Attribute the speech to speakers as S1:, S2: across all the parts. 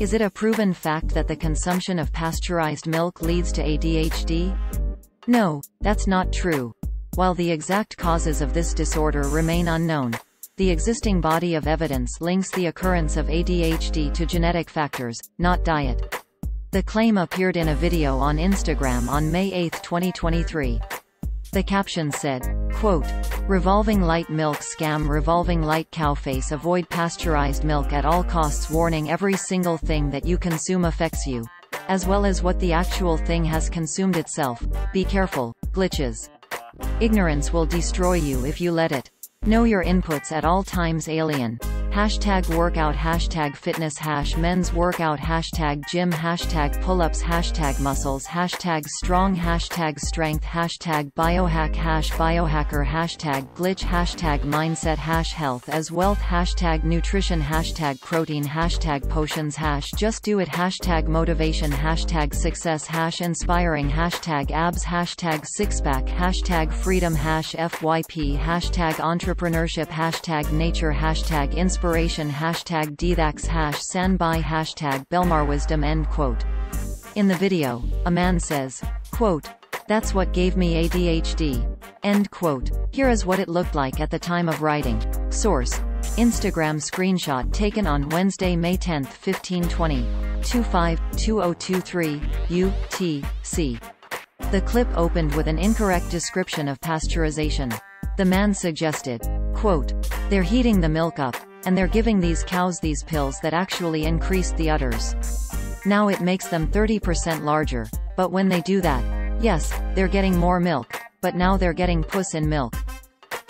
S1: Is it a proven fact that the consumption of pasteurized milk leads to ADHD? No, that's not true. While the exact causes of this disorder remain unknown, the existing body of evidence links the occurrence of ADHD to genetic factors, not diet. The claim appeared in a video on Instagram on May 8, 2023. The caption said, quote, Revolving light milk scam Revolving light cow face Avoid pasteurized milk at all costs Warning every single thing that you consume affects you. As well as what the actual thing has consumed itself. Be careful, glitches. Ignorance will destroy you if you let it. Know your inputs at all times alien. Hashtag workout Hashtag fitness Hash men's workout Hashtag gym Hashtag pull-ups Hashtag muscles Hashtag strong Hashtag strength Hashtag biohack Hash biohacker Hashtag glitch Hashtag mindset Hash health as wealth Hashtag nutrition Hashtag protein Hashtag potions Hash just do it Hashtag motivation Hashtag success Hash inspiring Hashtag abs Hashtag six-pack Hashtag freedom Hash FYP Hashtag entrepreneurship Hashtag nature Hashtag inspiration inspiration hashtag Dethax hash hashtag Belmarwisdom end quote. In the video, a man says, quote, that's what gave me ADHD. End quote. Here is what it looked like at the time of writing. Source. Instagram screenshot taken on Wednesday, May 10, 1520. 25-2023, UTC. The clip opened with an incorrect description of pasteurization. The man suggested, quote, they're heating the milk up, and they're giving these cows these pills that actually increased the udders. Now it makes them 30% larger, but when they do that, yes, they're getting more milk, but now they're getting puss in milk.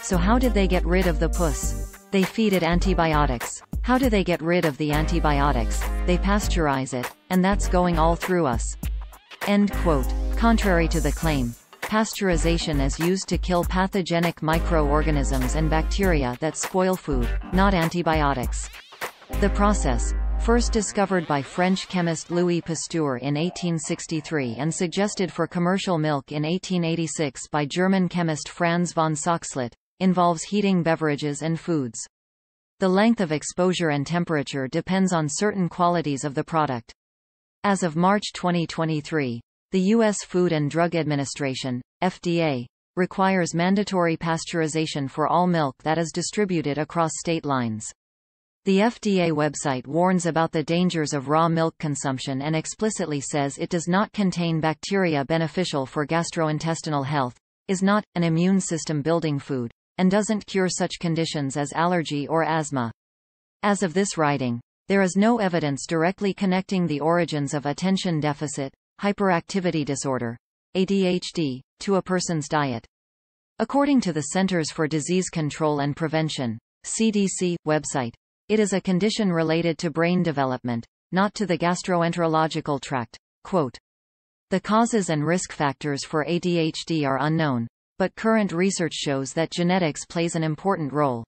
S1: So how did they get rid of the puss? They feed it antibiotics. How do they get rid of the antibiotics? They pasteurize it, and that's going all through us. End quote. Contrary to the claim, Pasteurization is used to kill pathogenic microorganisms and bacteria that spoil food, not antibiotics. The process, first discovered by French chemist Louis Pasteur in 1863 and suggested for commercial milk in 1886 by German chemist Franz von Soxhlet, involves heating beverages and foods. The length of exposure and temperature depends on certain qualities of the product. As of March 2023, the U.S. Food and Drug Administration, FDA, requires mandatory pasteurization for all milk that is distributed across state lines. The FDA website warns about the dangers of raw milk consumption and explicitly says it does not contain bacteria beneficial for gastrointestinal health, is not, an immune system building food, and doesn't cure such conditions as allergy or asthma. As of this writing, there is no evidence directly connecting the origins of attention deficit, hyperactivity disorder, ADHD, to a person's diet. According to the Centers for Disease Control and Prevention, CDC, website, it is a condition related to brain development, not to the gastroenterological tract. Quote, the causes and risk factors for ADHD are unknown, but current research shows that genetics plays an important role.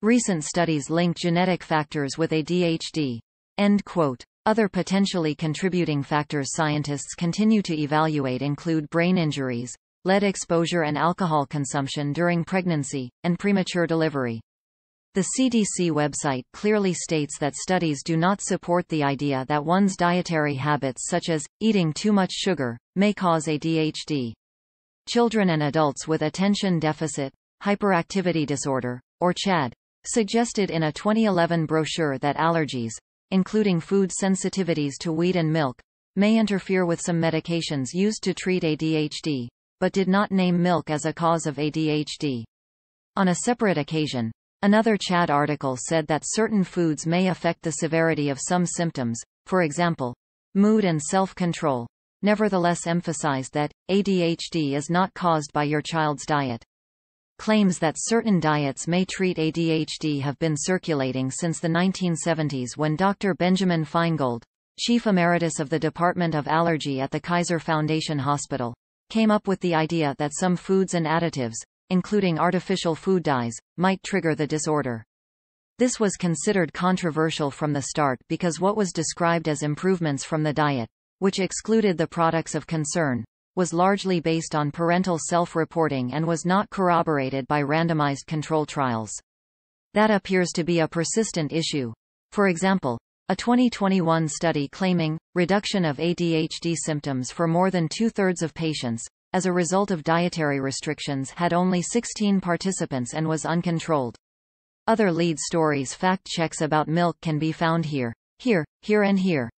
S1: Recent studies link genetic factors with ADHD. End quote. Other potentially contributing factors scientists continue to evaluate include brain injuries, lead exposure and alcohol consumption during pregnancy, and premature delivery. The CDC website clearly states that studies do not support the idea that one's dietary habits such as, eating too much sugar, may cause ADHD. Children and adults with attention deficit, hyperactivity disorder, or CHADD, suggested in a 2011 brochure that allergies, including food sensitivities to wheat and milk, may interfere with some medications used to treat ADHD, but did not name milk as a cause of ADHD. On a separate occasion, another CHADD article said that certain foods may affect the severity of some symptoms, for example, mood and self-control, nevertheless emphasized that, ADHD is not caused by your child's diet. Claims that certain diets may treat ADHD have been circulating since the 1970s when Dr. Benjamin Feingold, chief emeritus of the Department of Allergy at the Kaiser Foundation Hospital, came up with the idea that some foods and additives, including artificial food dyes, might trigger the disorder. This was considered controversial from the start because what was described as improvements from the diet, which excluded the products of concern, was largely based on parental self-reporting and was not corroborated by randomized control trials. That appears to be a persistent issue. For example, A 2021 study claiming reduction of ADHD symptoms for more than two-thirds of patients as a result of dietary restrictions had only 16 participants and was uncontrolled. Other lead stories fact checks about milk can be found here. Here, here and here.